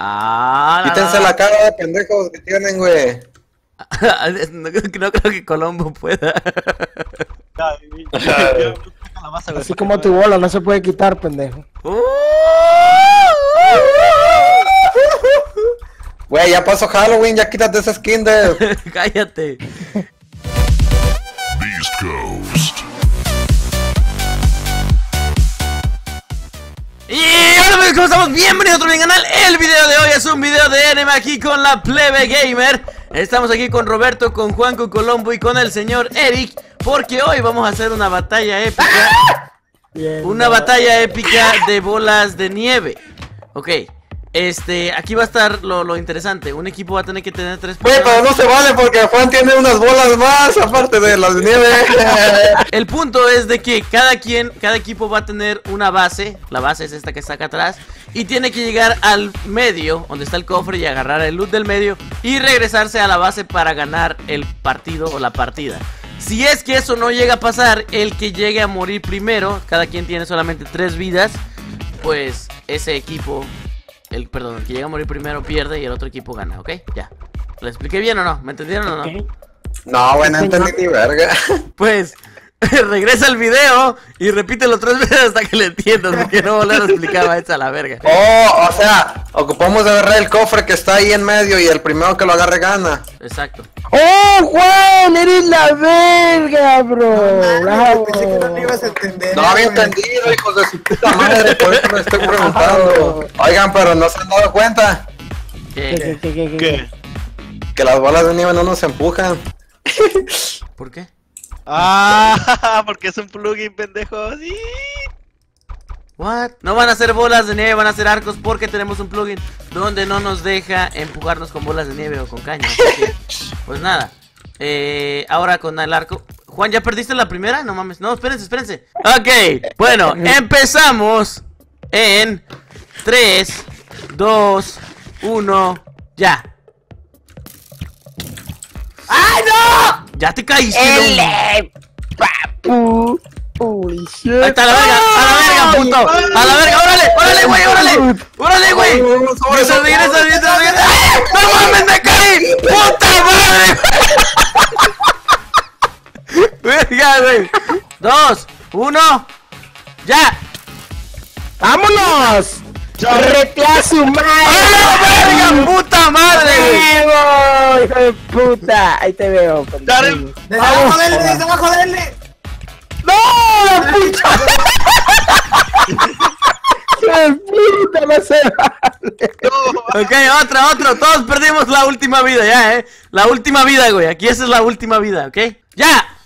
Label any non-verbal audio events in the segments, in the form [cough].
Ah, la- Quítense la cara de pendejos que tienen, güey. no, [laughs] no creo que Colombo pueda. Así como tu bola no se puede quitar, pendejo. Güey, ya pasó Halloween, ya quítate esa skin de... [laughs] Cállate. Amigos, ¿cómo estamos? Bienvenidos a otro mi canal. El video de hoy es un video de anime aquí con la plebe gamer. Estamos aquí con Roberto, con Juan, con Colombo y con el señor Eric Porque hoy vamos a hacer una batalla épica. [laughs] Una batalla épica de bolas de nieve. Ok, este, aquí va a estar lo, lo interesante Un equipo va a tener que tener tres Güey, pero no se vale porque Juan tiene unas bolas más aparte de las de nieve. [laughs] El punto es de que cada quien, cada equipo va a tener una base, la base es esta que está acá atrás, y tiene que llegar al medio, donde está el cofre, y agarrar el loot del medio, y regresarse a la base para ganar el partido o la partida. Si es que eso no llega a pasar, el que llegue a morir primero, cada quien tiene solamente tres vidas, pues ese equipo, el perdón, el que llega a morir primero pierde y el otro equipo gana, ¿ok? Ya. ¿Lo expliqué bien o no? ¿Me entendieron o no? No, güey, no entendí ni verga. Pues [laughs] regresa al video y repítelo tres veces hasta que le entiendas, porque no volver a explicar a esa la verga. Oh, o sea, ocupamos de agarrar el cofre que está ahí en medio y el primero que lo agarre gana. Exacto. ¡Oh, Juan! ¡Eres la verga, bro! Bravo. Pensé que no me ibas a entender. No había entendido, hijos de su puta madre, por eso me estoy preguntando. [laughs] Oigan, pero no se han dado cuenta ¿Qué, ¿Qué? qué, qué, qué, qué? que las bolas de nieve no nos empujan. ¿Por qué? Ah, [laughs] porque es un plugin, pendejo. Sí. What? No van a ser bolas de nieve, van a ser arcos porque tenemos un plugin donde no nos deja empujarnos con bolas de nieve o con caña. así que, [laughs] pues nada. Eh, ahora con el arco. Juan, ¿ya perdiste la primera? No mames. No, espérense, espérense. Ok, bueno, [laughs] empezamos en 3, 2, 1, ya. ¡Ay, no! Ya te caíste. ¡Ele! ¡Papu! ¡Holy shit! Ahí está la verga, a la verga, puto. A la verga, órale, órale, güey, órale. Órale, güey. Regresa, regresa, regresa. ¡No mames, me caí! ¡Puta madre! Verga, güey. Dos, uno, ya. ¡Vámonos! ¡Rete a su ¡A la madre! verga, puta madre! ¡Huevo, hijo de puta! Ahí te veo. Desde abajo denle, desde abajo denle. ¡No! ¡La puta! [laughs] ¡Qué puta! ¡No se vale! Ok, otra, otro. Todos perdimos la última vida, ya, eh. La última vida, güey. Aquí esa es la última vida, ¿ok? ¡Ya!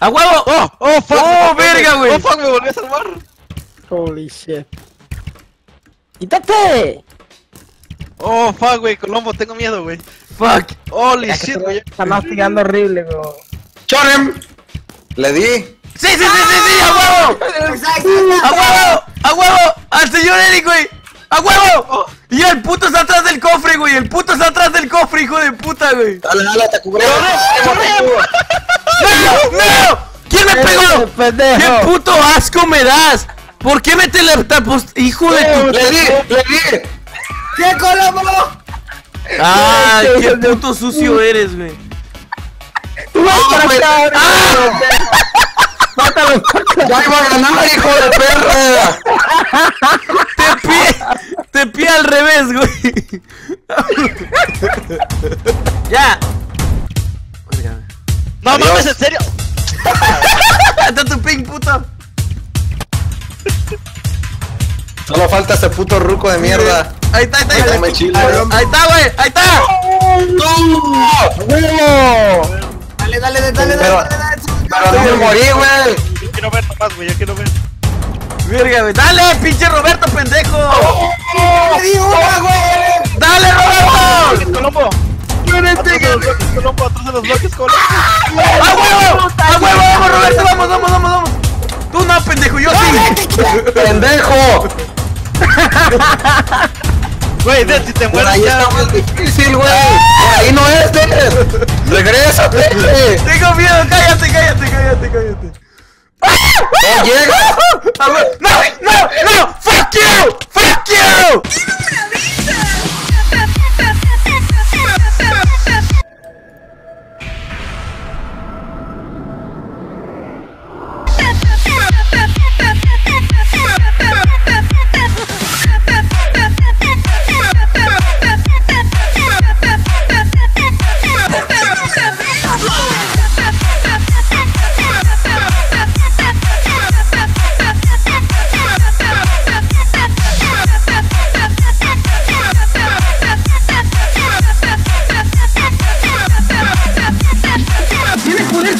¡A huevo! Oh, oh, fuck. Oh, me- verga, güey. Oh, fuck, me volví a salvar. ¡Holy shit! ¡Quítate! Oh, fuck, güey. Colombo, tengo miedo, güey. ¡Fuck! Holy Es que shit, güey. está mastigando horrible, bro. ¡Chorem! Le di. ¡Sí, sí, sí, sí, sí! ¡A huevo! ¡A huevo! ¡A huevo! ¡Al señor Eric, güey! ¡A huevo! Y el puto está atrás del cofre, güey. El puto está atrás del cofre, hijo de puta, güey. Dale, dale, te cubrió. ¡No! ¡No! ¿Quién me pegó? pendejo! ¡Qué puto asco me das! ¿Por qué me teletranspos... ¡Hijo de tu... Le di, le di. ¿Qué Colombo? ¡Ay, qué puto sucio eres, güey! ¡Tú vas para güey. acá, bro! ¡Mátalo, mátalo! Ya iba a ganar, hijo de perra. ¡Te pie... ¡Te pie al revés, güey! ¡Ya! No mames, en serio. Solo falta ese puto ruco de mierda. Ahí está, ahí está, ahí chile. Ahí está, güey, ahí está. ¡Huevo! Dale, dale, dale, dale, Pero- dale, dale. Pero no me morí, güey. Yo quiero ver nomás, güey. Yo quiero ver. Verga, güey. Dale, pinche Roberto, pendejo. Me di una, güey. Dale, Roberto. Colombo. Colombo. Atrás de los bloques, Colombo. ¡A huevo! ¡A huevo! ¡Vamos, Roberto! ¡Vamos, vamos, vamos, vamos! Tú no, pendejo, yo sí. Pendejo. Güey, Dead, si te Por mueres ahí ya. está más difícil, güey. Por ahí no es, Dead. Regrésate. Tengo miedo, cállate, cállate, cállate, cállate. No llega. A ver, ¡No,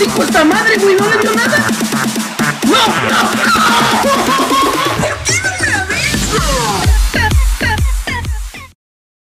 ¡Puta madre, güey! ¿No le dio nada? ¡No! ¡No! ¡No!